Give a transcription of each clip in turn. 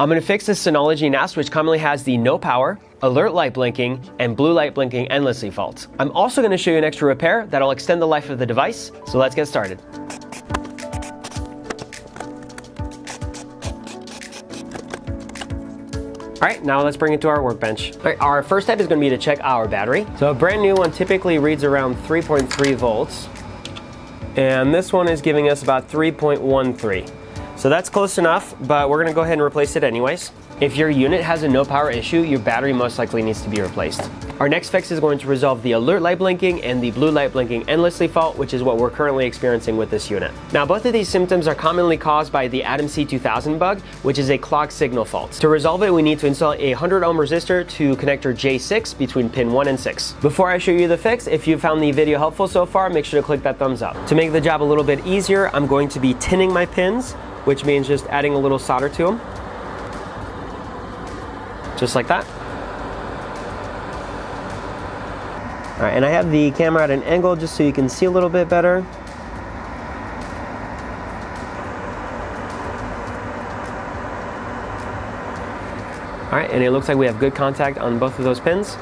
I'm going to fix the Synology NAS, which commonly has the no power, alert light blinking, and blue light blinking endlessly fault. I'm also going to show you an extra repair that'll extend the life of the device, so let's get started. All right, now let's bring it to our workbench. Our first step is gonna be to check our battery. So a brand new one typically reads around 3.3 volts. And this one is giving us about 3.13. So that's close enough, but we're gonna go ahead and replace it anyways. If your unit has a no power issue, your battery most likely needs to be replaced. Our next fix is going to resolve the alert light blinking and the blue light blinking endlessly fault, which is what we're currently experiencing with this unit. Now, both of these symptoms are commonly caused by the Atom C2000 bug, which is a clock signal fault. To resolve it, we need to install a 100 ohm resistor to connector J6 between pin 1 and 6. Before I show you the fix, if you found the video helpful so far, make sure to click that thumbs up. To make the job a little bit easier, I'm going to be tinning my pins, which means just adding a little solder to them just like that. All right, and I have the camera at an angle just so you can see a little bit better. All right, and it looks like we have good contact on both of those pins.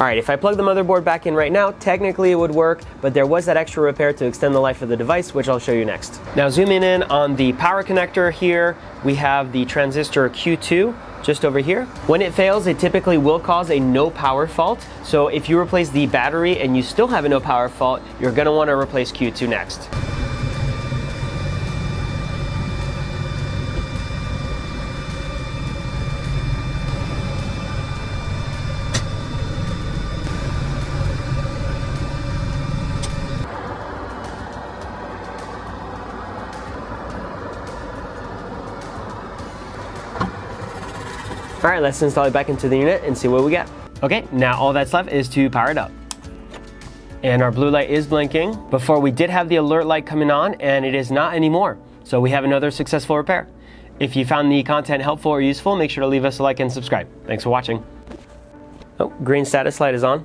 All right, if I plug the motherboard back in right now, technically it would work, but there was that extra repair to extend the life of the device, which I'll show you next. Now zooming in on the power connector here, we have the transistor Q2 just over here. When it fails, it typically will cause a no power fault. So if you replace the battery and you still have a no power fault, you're gonna wanna replace Q2 next. All right, let's install it back into the unit and see what we get. Okay, now all that's left is to power it up. And our blue light is blinking. Before we did have the alert light coming on and it is not anymore. So we have another successful repair. If you found the content helpful or useful, make sure to leave us a like and subscribe. Thanks for watching. Oh, green status light is on.